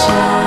shine.